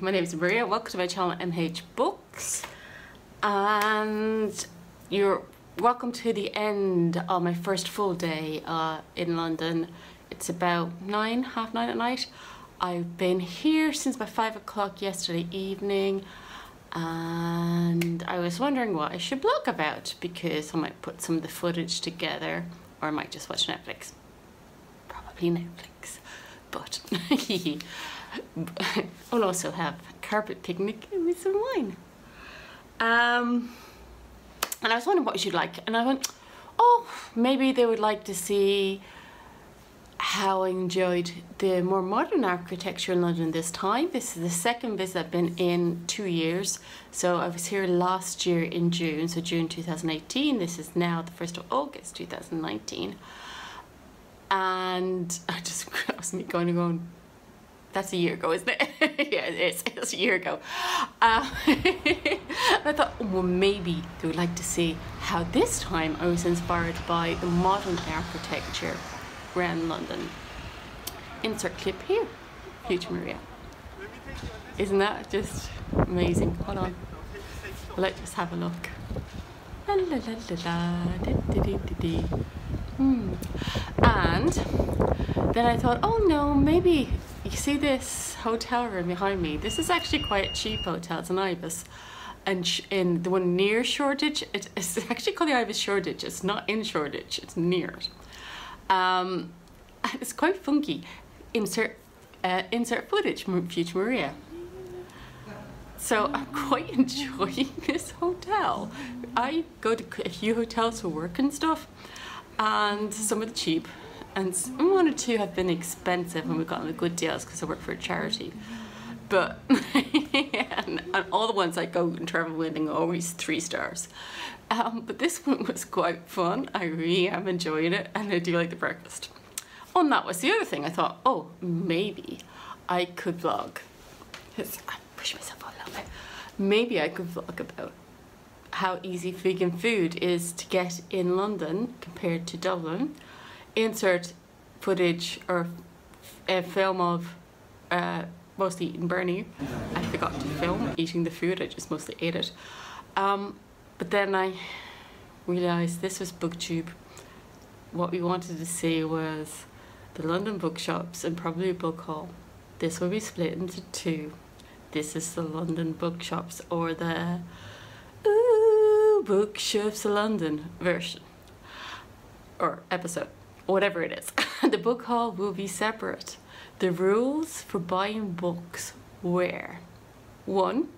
My name is Maria. Welcome to my channel MH Books. And you're welcome to the end of my first full day uh, in London. It's about nine, half nine at night. I've been here since about five o'clock yesterday evening and I was wondering what I should blog about because I might put some of the footage together or I might just watch Netflix. Probably Netflix, but I'll also have a carpet picnic with some wine. Um, and I was wondering what you'd like, and I went, oh, maybe they would like to see how I enjoyed the more modern architecture in London this time. This is the second visit I've been in two years. So I was here last year in June, so June 2018. This is now the 1st of August 2019. And I just, that was me going and going, that's a year ago, isn't it? yeah, it is. It's a year ago. Uh, I thought, well, maybe they would like to see how this time I was inspired by the modern architecture around London. Insert clip here, Future Maria. Isn't that just amazing? Hold on. Let's just have a look. La, la, la, hmm. And then I thought, oh no, maybe you see this hotel room behind me? This is actually quite cheap hotel. It's an Ibis. And in the one near Shoreditch, it's actually called the Ibis Shoreditch. It's not in Shoreditch, it's near it. Um, it's quite funky. Insert, uh, insert footage Future Maria. So I'm quite enjoying this hotel. I go to a few hotels for work and stuff, and some of the cheap, and one or two have been expensive and we've gotten the good deals because I work for a charity. But and, and, all the ones I go and travel with are always three stars. Um, but this one was quite fun. I really am enjoying it and I do like the breakfast. Oh, and that was the other thing. I thought, oh, maybe I could vlog. I push myself a little bit. Maybe I could vlog about how easy vegan food is to get in London compared to Dublin insert footage or a film of uh, mostly eating Bernie. I forgot to film eating the food, I just mostly ate it. Um, but then I realised this was booktube. What we wanted to see was the London bookshops and probably a book haul. This will be split into two. This is the London bookshops or the Ooh, Bookshops London version or episode whatever it is. the book haul will be separate. The rules for buying books were one,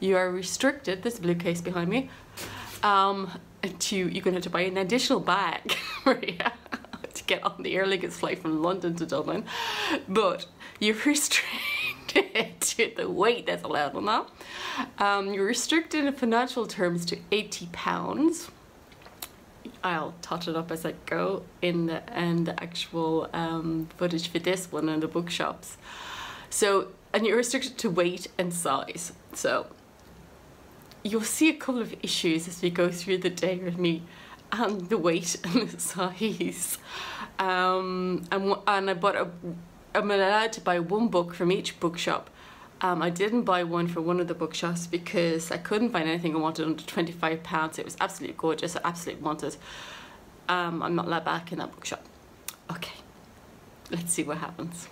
you are restricted, this blue case behind me, um, to, you're going to have to buy an additional bag to get on the Aer Lingus flight from London to Dublin, but you're restricted to the weight that's allowed on that. Um, you're restricted in financial terms to 80 pounds I'll touch it up as I go in the and the actual um, footage for this one in the bookshops. So, and you're restricted to weight and size. So, you'll see a couple of issues as we go through the day with me and the weight and the size. Um, and, and I bought a, I'm allowed to buy one book from each bookshop um, I didn't buy one for one of the bookshops because I couldn't find anything I wanted under £25. It was absolutely gorgeous. I absolutely wanted. Um, I'm not allowed back in that bookshop. Okay, let's see what happens.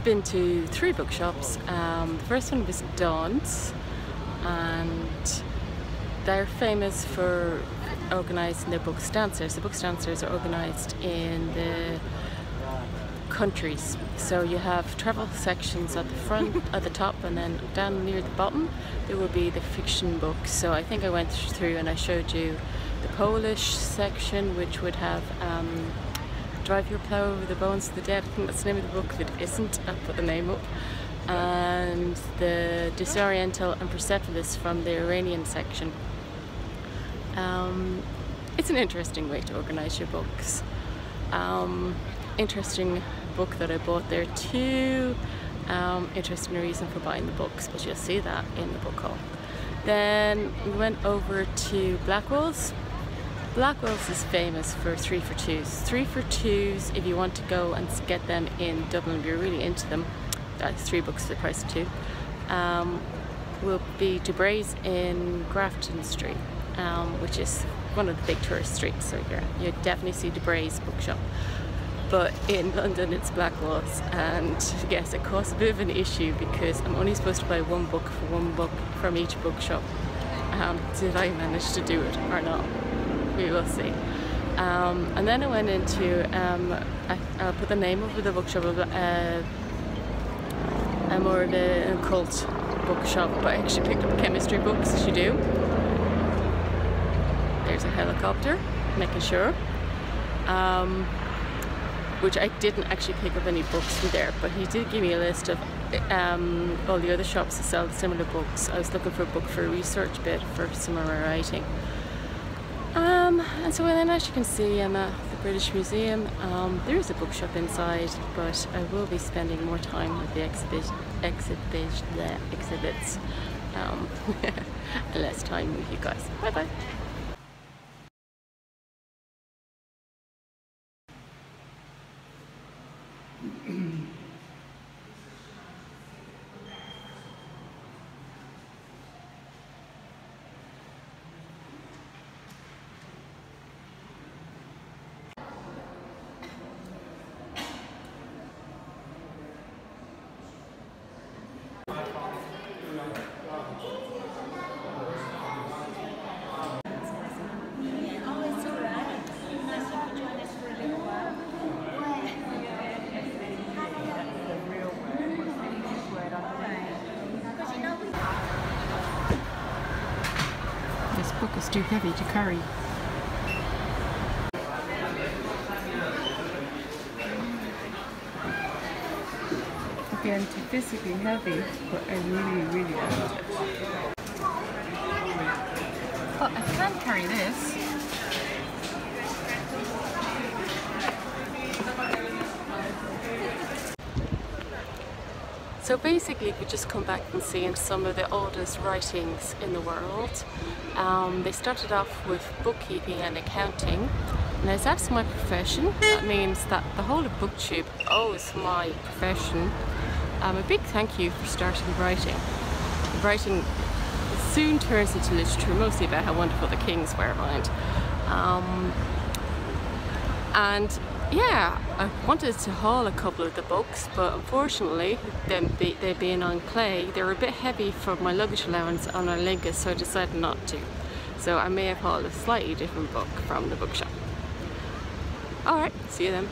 Been to three bookshops. Um, the first one was Daunt's, and they're famous for organising their books downstairs. The books downstairs are organised in the countries. So you have travel sections at the front, at the top, and then down near the bottom there will be the fiction books. So I think I went through and I showed you the Polish section, which would have um, Drive Your Plough Over the Bones of the Dead. I think that's the name of the book. It isn't, I'll put the name up. And the Disoriental and Persepolis from the Iranian section. Um, it's an interesting way to organise your books. Um, interesting book that I bought there too. Um, interesting reason for buying the books, but you'll see that in the book haul. Then we went over to Blackwell's. Blackwell's is famous for three for twos. Three for twos, if you want to go and get them in Dublin, if you're really into them, that's three books for the price of two, um, will be Dubray's in Grafton Street, um, which is one of the big tourist streets, so you you definitely see Dubray's bookshop but in London it's Blackwell's and yes it caused a bit of an issue because I'm only supposed to buy one book for one book from each bookshop. Um, did I manage to do it or not? We will see. Um, and then I went into, um, I, will put the name of the bookshop, uh, more of a, cult bookshop, but I actually picked up chemistry books as you do. There's a helicopter, making sure. Um, which I didn't actually pick up any books from there, but he did give me a list of um, all the other shops that sell similar books. I was looking for a book for a research bit for some of my writing. Um, and so then as you can see I'm at the British Museum. Um, there is a bookshop inside but I will be spending more time with the exhibit, exhibit, the exhibits um, less time with you guys. Bye bye. Too heavy to carry. Again, too physically heavy, but I really, really like it. But I can carry this. So basically we just come back and see some of the oldest writings in the world. Um, they started off with bookkeeping and accounting. And as that's my profession, that means that the whole of BookTube owes my profession um, a big thank you for starting writing. Writing soon turns into literature, mostly about how wonderful the kings were, mind. Um, and yeah, I wanted to haul a couple of the books, but unfortunately, them be, they being on clay, they were a bit heavy for my luggage allowance on Aer Lingus, so I decided not to. So I may have hauled a slightly different book from the bookshop. Alright, see you then.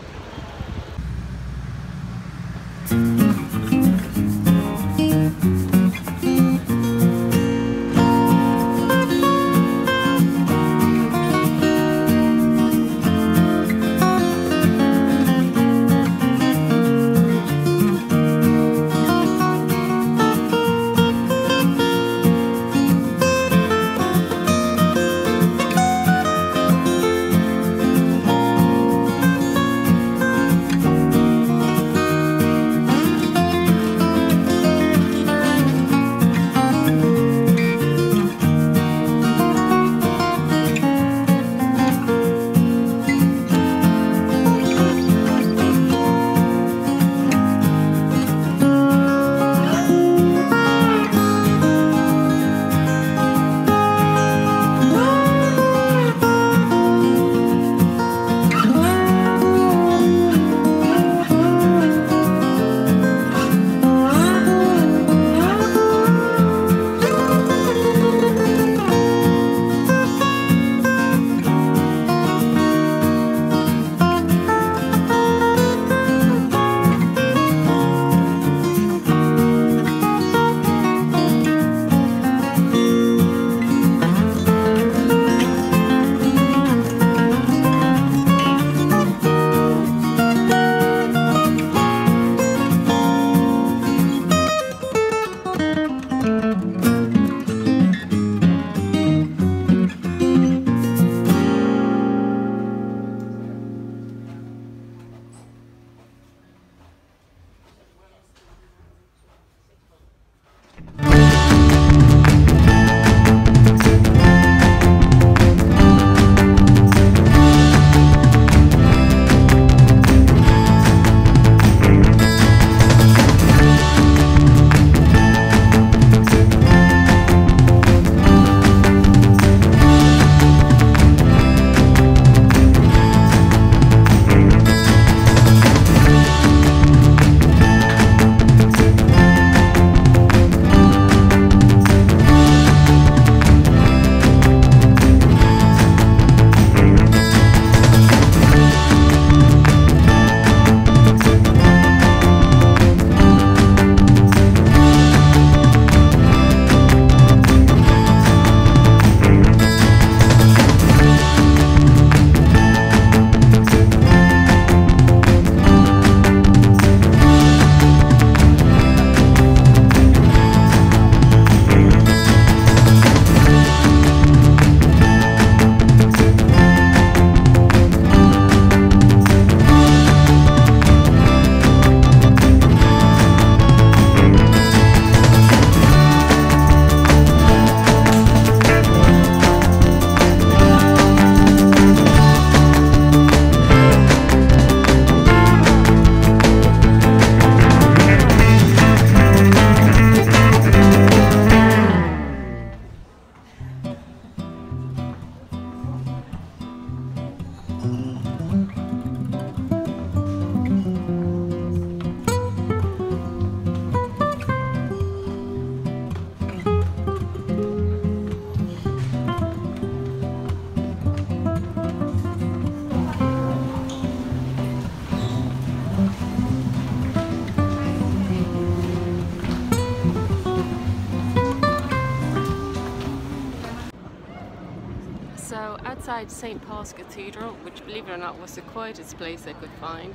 Outside St Paul's Cathedral, which believe it or not was the quietest place I could find.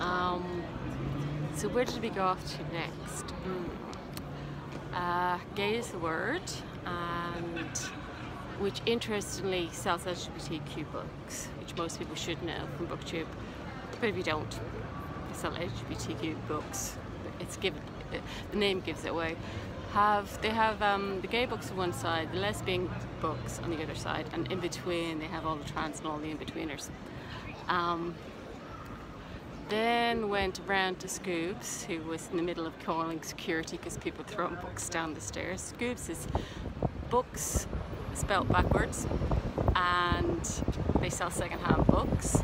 Um, so where did we go off to next? Mm. Uh, Gay is the word, and which interestingly sells LGBTQ books, which most people should know from BookTube. But if you don't, they sell LGBTQ books. It's given the name gives it away. Have they have um, the gay books on one side, the lesbian books on the other side, and in between they have all the trans and all the in-betweeners. Um, then went round to Skoobs, who was in the middle of calling security because people throwing books down the stairs. Skoobs is books spelt backwards, and they sell second-hand books.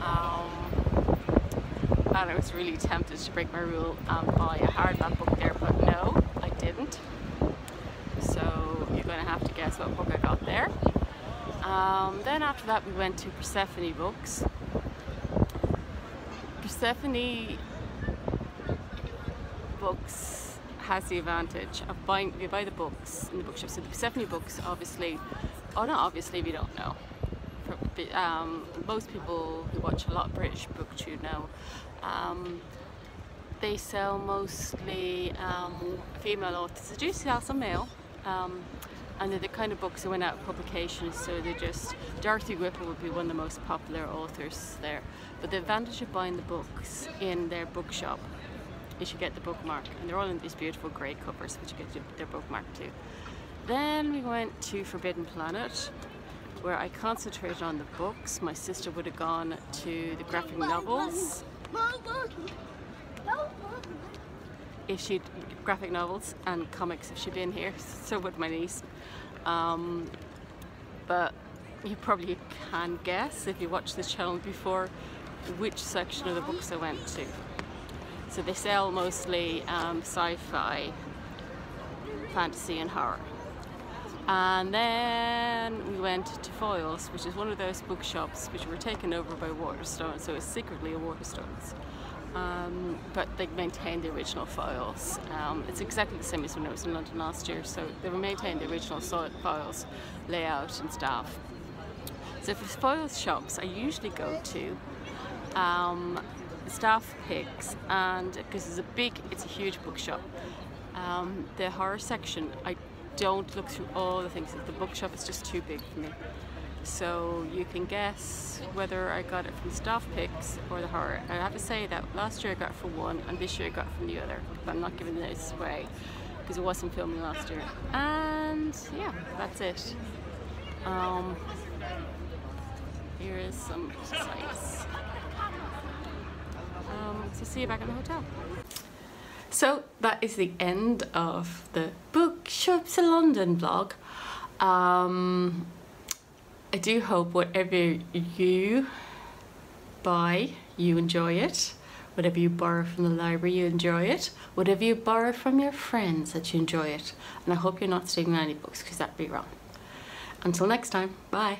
Um, and I was really tempted to break my rule and buy a hardback book there, but no, I didn't. So you're going to have to guess what book I got there. Um, then after that we went to Persephone Books Persephone books has the advantage of buying, you buy the books in the bookshop. So the Persephone books, obviously, oh not obviously, we don't know. For, um, most people who watch a lot of British booktube know. Um, they sell mostly um, female authors. They do sell some male. Um, and they're the kind of books that went out of publication so they're just Dorothy Whipple would be one of the most popular authors there. But the advantage of buying the books in their bookshop is you get the bookmark and they're all in these beautiful grey covers which you get their bookmark too. Then we went to Forbidden Planet where I concentrated on the books. My sister would have gone to the graphic novels if she'd graphic novels and comics if she'd been here so would my niece um, but you probably can guess if you watched this channel before which section of the books I went to. So they sell mostly um, sci-fi, fantasy and horror. And then we went to Foyles, which is one of those bookshops which were taken over by Waterstones, so it's secretly a Waterstones um, but they've maintained the original Foyles. Um, it's exactly the same as when I was in London last year, so they've maintained the original Foyles, layout and stuff. So for Foyles shops, I usually go to um, staff picks, and because it's a big, it's a huge bookshop. Um, the horror section, I don't look through all the things. The bookshop is just too big for me. So you can guess whether I got it from staff picks or the horror. I have to say that last year I got it from one and this year I got it from the other. But I'm not giving this away because it wasn't filming last year. And yeah, that's it. Um, here is some sights. Um, so see you back in the hotel. So that is the end of the Bookshops in London vlog. Um, I do hope whatever you buy, you enjoy it. Whatever you borrow from the library, you enjoy it. Whatever you borrow from your friends, that you enjoy it. And I hope you're not stealing any books because that'd be wrong. Until next time, bye.